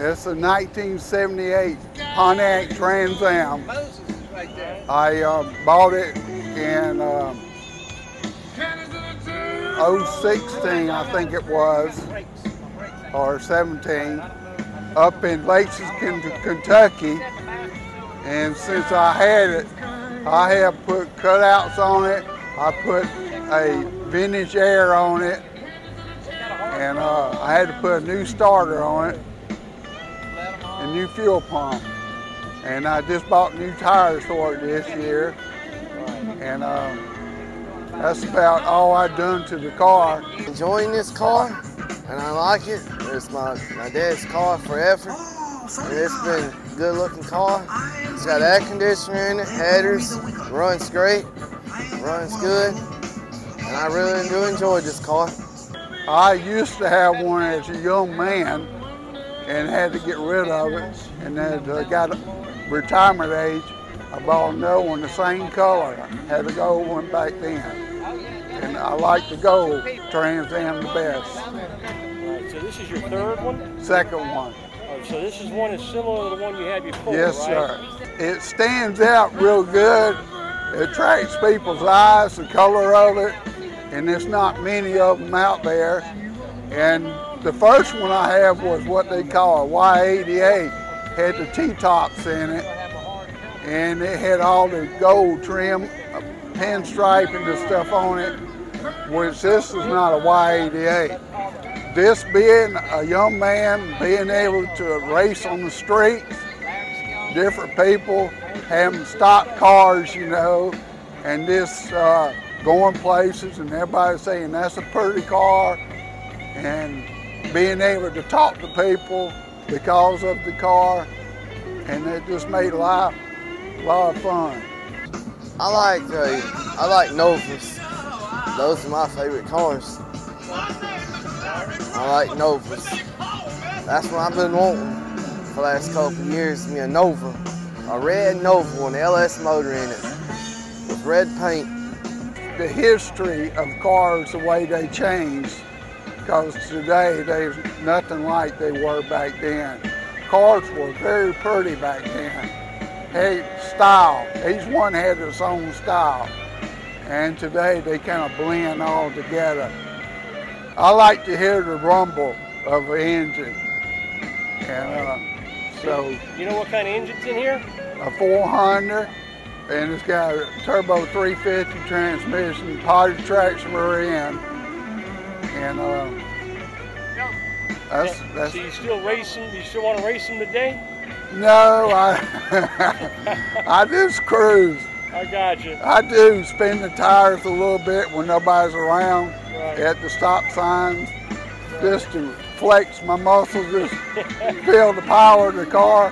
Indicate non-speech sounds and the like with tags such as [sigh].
It's a 1978 Pontiac Trans Am. Moses is right there. I uh, bought it in um, 016, I think it was, or 17, up in Lexington, Kentucky. And since I had it, I have put cutouts on it. I put a vintage air on it. And uh, I had to put a new starter on it, new fuel pump. And I just bought new tires for it this year. And uh, that's about all I've done to the car. Enjoying this car, and I like it. It's my, my dad's car forever. And it's been a good looking car. It's got air conditioner in it, headers, runs great, runs good. And I really do enjoy this car. I used to have one as a young man and had to get rid of it. And then I uh, got retirement age, I bought another one the same color. Had to gold one back then. And I like the gold Trans Am the best. Right, so this is your third one? Second one. So this is one that's similar to the one you had before, Yes, right? sir. It stands out real good. It attracts people's eyes, the color of it, and there's not many of them out there. And the first one I have was what they call a Y88. Had the T-tops in it, and it had all the gold trim, uh, pinstripe and the stuff on it, which this is not a Y88. This being a young man, being able to race on the streets, different people having stock cars, you know, and this uh, going places and everybody saying that's a pretty car and being able to talk to people because of the car and it just made life a lot of fun. I like uh, I like Novas. Those are my favorite cars. I like Novas. That's what I've been wanting for the last couple years. Me a Nova, a red Nova with an LS motor in it, with red paint. The history of cars, the way they changed, because today they're nothing like they were back then. Cars were very pretty back then. Hey, style. Each one had its own style. And today they kind of blend all together. I like to hear the rumble of an engine. And uh, so You know what kind of engine's in here? a 400 and it's got a turbo 350 transmission, power traction rear end. And uh, that's, that's, So you still racing? You still want to race them today? no, I, [laughs] I just cruise. I got you. I do spin the tires a little bit when nobody's around Right. at the stop signs, just to flex my muscles, just feel the power of the car.